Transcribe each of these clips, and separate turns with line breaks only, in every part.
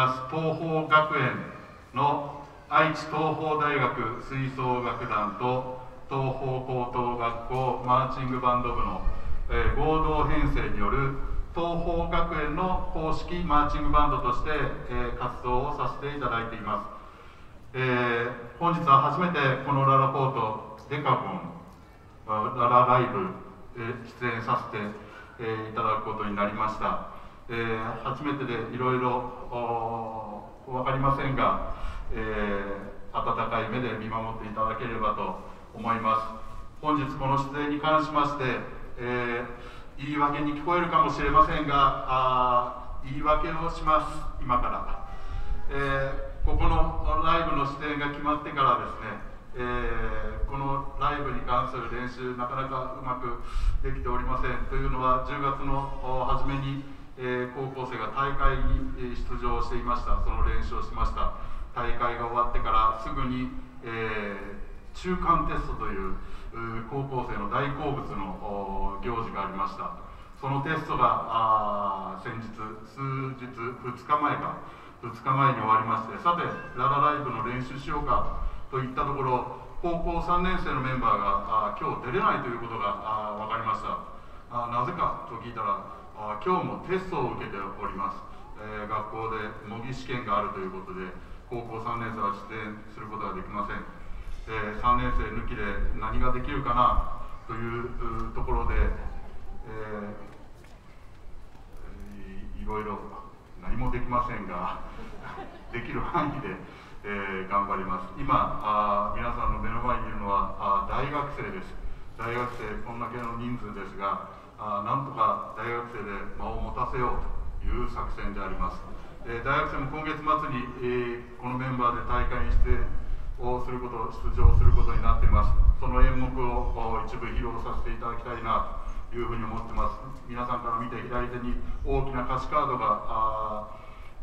ます東邦学園の愛知東邦大学吹奏楽団と東邦高等学校マーチングバンド部の、えー、合同編成による東邦学園の公式マーチングバンドとして、えー、活動をさせていただいています、えー、本日は初めてこのララポートデカボンララライブ、え出演させて、えいただくことになりました、えー、初めてでいろいろ分かりませんが、えー、温かい目で見守っていただければと思います。本日この出演に関しまして、えー、言い訳に聞こえるかもしれませんがあ言い訳をします。今から、え、ここのライブの出演が決まってからですねえ、このライブに関する練習なかなかうまくできておりません。というのは10月の初めに、えー、高校生が大会に出場していました。その練習をしました。大会が終わってからすぐに、えー、中間テストという高校生の大好物の行事がありました。そのテストが先日数日2日前か。2日前に終わりましてさてララライブの練習しようかといったところ高校3年生のメンバーがあ今日出れないということが分かりました。あなぜかと聞いたらあ今日もテストを受けております、えー、学校で模擬試験があるということで高校3年生は出演することができません、えー、3年生抜きで何ができるかなというところで、えー、いろいろ何もできませんが できる範囲で、えー、頑張ります。今あ皆さんの目の前にいるのはあ大学生です。大学生こんだけの人数ですがあなんとか大学生で間を持たせようという作戦であります。えー、大学生も今月末に、えー、このメンバーで大会に出をすること出場することになっています。その演目を一部披露させていただきたいなというふうに思ってます。皆さんから見て左手に大きな歌詞カードが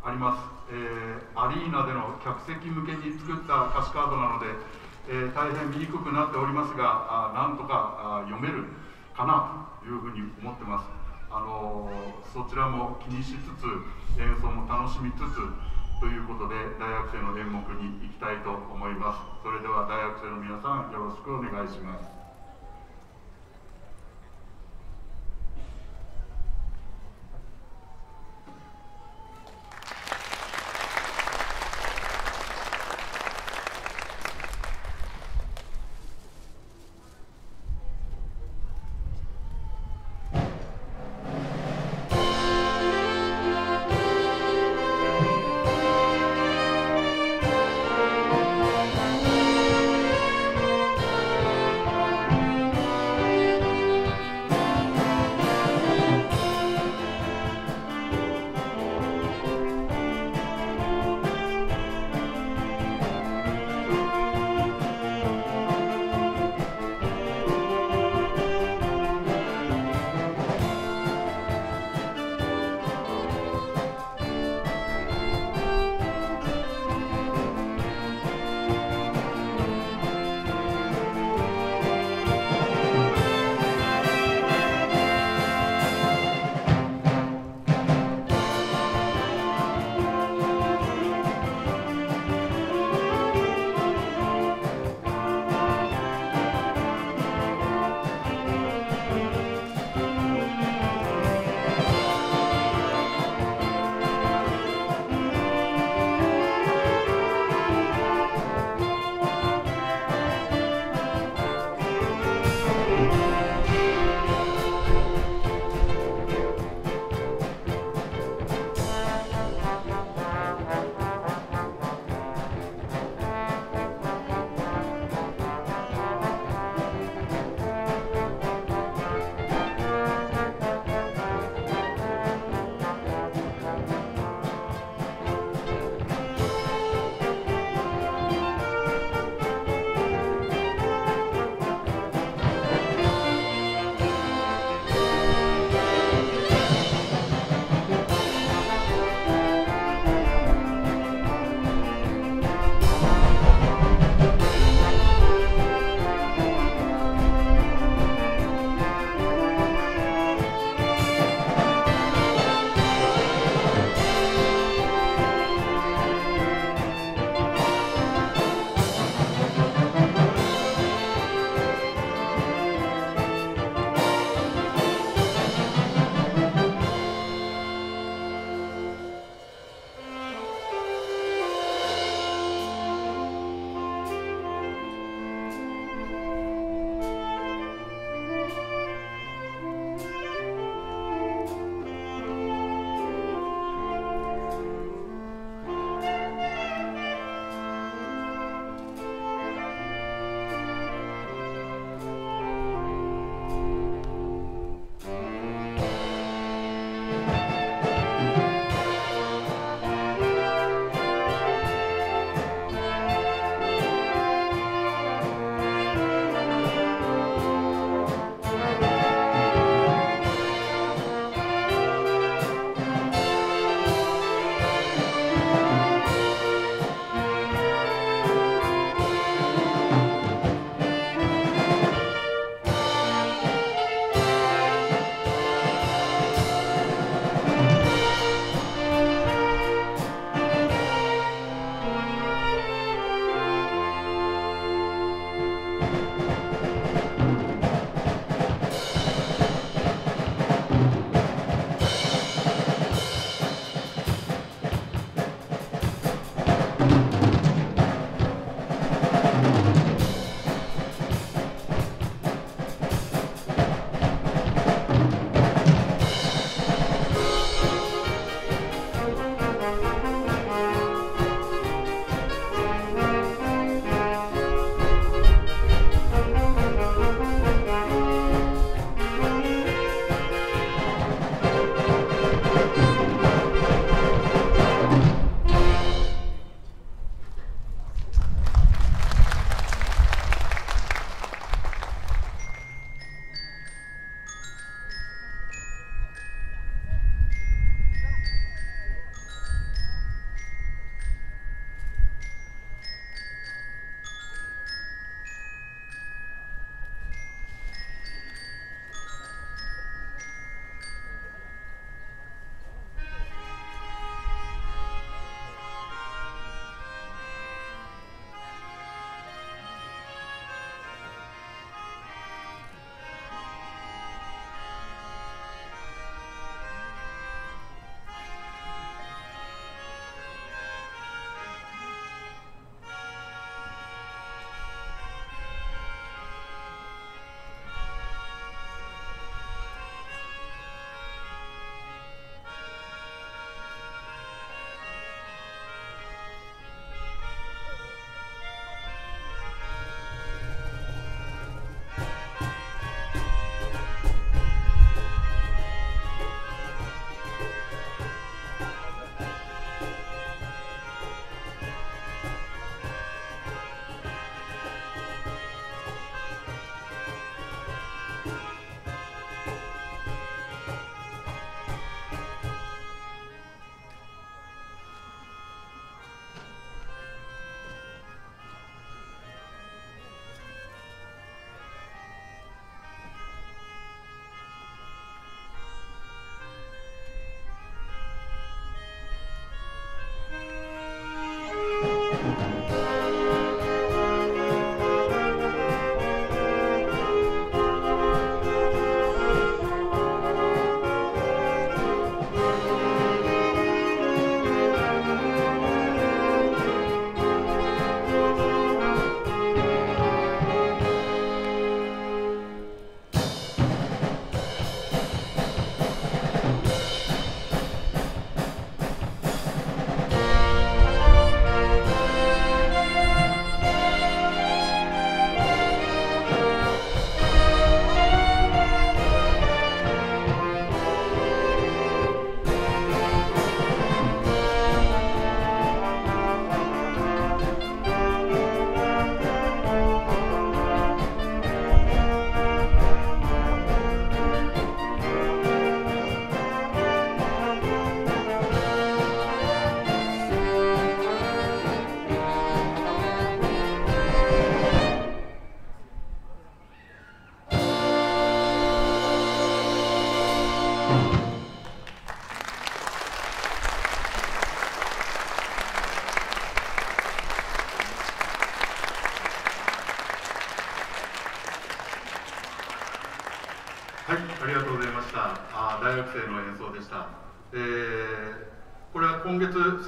あります、えー、アリーナでの客席向けに作った歌詞カードなので、えー、大変見にくくなっておりますがあなんとかあ読めるかなというふうに思ってます。あのそちらも気にしつつ演奏も楽しみつつということで大学生の演目に行きたいと思います。それでは大学生の皆さんよろしくお願いします。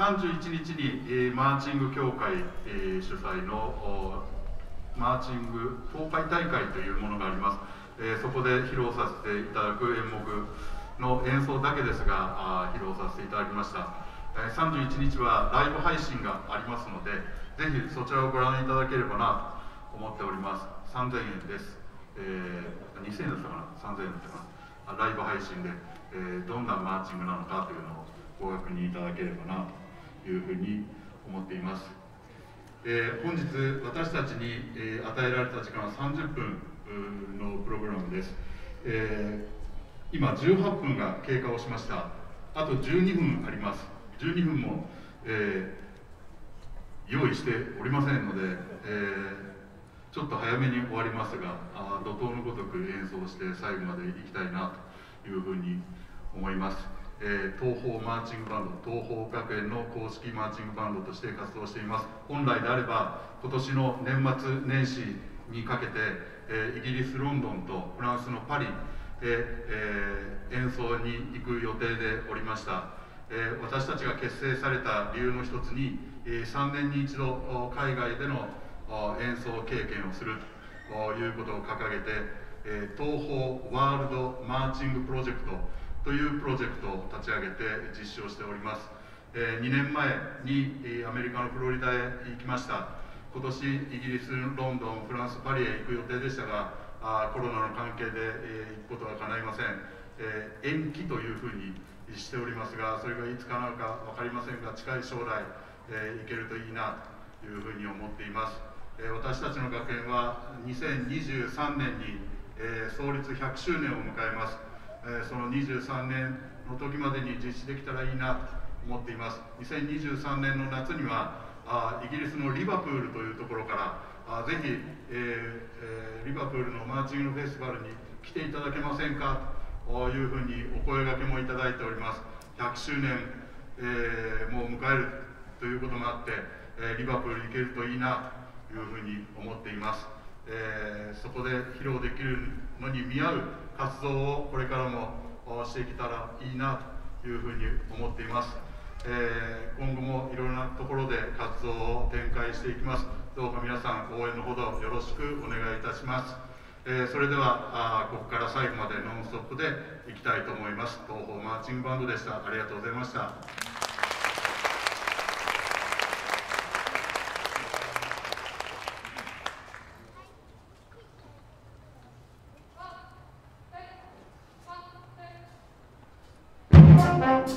31日に、えー、マーチング協会、えー、主催のマーチング東海大会というものがあります。えー、そこで披露させていただく演目の演奏だけですが、あ披露させていただきました。えー、31日はライブ配信がありますので、ぜひそちらをご覧いただければなと思っております。3000円です。えー、2000円だったかな ?3000 円だったかな？ライブ配信で、えー、どんなマーチングなのかというのをご確認いただければなというふうに思っています。えー、本日私たちに、えー、与えられた時間は30分のプログラムです。えー、今18分が経過をしました。あと12分あります。12分も、え用意しておりませんので、えちょっと早めに終わりますがあ怒涛のごとく演奏して最後までいきたいなというふうに思います、えー、東方マーチングバンド東方学園の公式マーチングバンドとして活動しています。本来であれば今年の年末年始にかけて、えー、イギリスロンドンとフランスのパリで、えー、演奏に行く予定でおりました、え私たちが結成された理由の一つに、え3年に一度海外での演奏経験をするということを掲げて、え東方ワールドマーチングプロジェクトというプロジェクトを立ち上げて実施をしております、え2年前にアメリカのフロリダへ行きました。今年イギリスロンドンフランスパリへ行く予定でしたがあコロナの関係で、え行くことは叶いません、え延期というふうにしておりますがそれがいつかなるか分かりませんが近い将来、え行けるといいなというふうに思っています。え私たちの学園は2023年に、え創立100周年を迎えます、えその23年の時までに実施できたらいいなと思っています。2023年の夏にはあイギリスのリバプールというところからあぜひ、えー、リバプールのマーチングフェスティバルに来ていただけませんかというふうにお声がけもいただいております。100周年、えー、もう迎えるということもあって、えリバプール行けるといいなというふうに思っています、え、そこで披露できるのに見合う活動をこれからもしていけたらいいなというふうに思っています、えー、今後もいろいろなところで活動を展開していきます。どうか皆さん応援のほどよろしくお願いいたします。えー、それではあここから最後までノンストップでいきたいと思います。東方マーチングバンドでした。ありがとうございました。